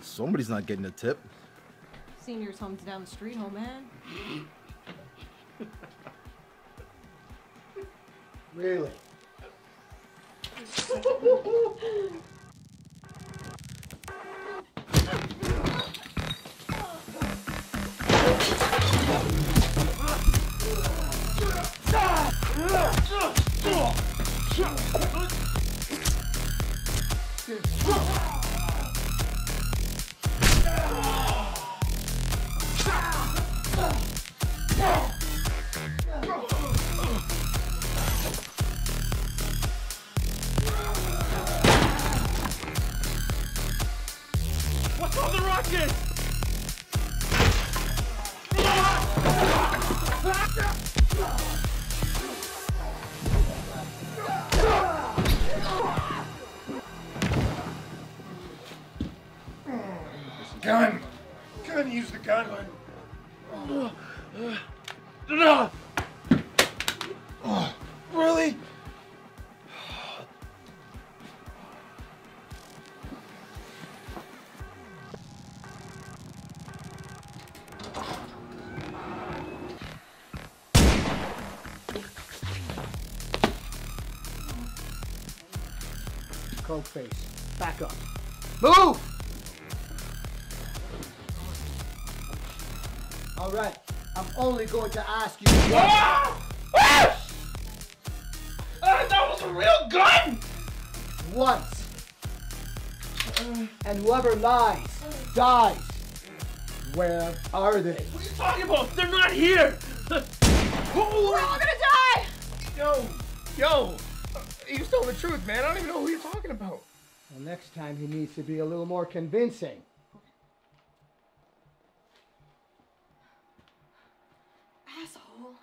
Somebody's not getting a tip. Senior's home's down the street, old man. really? What's on the rocket? Gun! Gun, use the gun! Oh, really? Coke face. Back up. Move! All right. I'm only going to ask you Ah! Ah! Ah, that was a real gun! once. And whoever lies, dies. Where are they? What are you talking about? They're not here! We're all gonna die! Yo! Yo! You told the truth, man. I don't even know who you're talking about. Well, next time he needs to be a little more convincing. Asshole.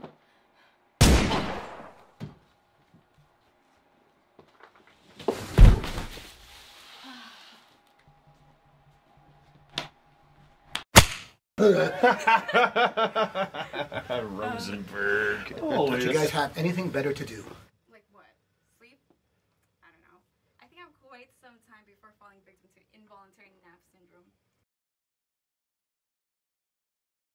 Rosenberg. Don't you guys have anything better to do?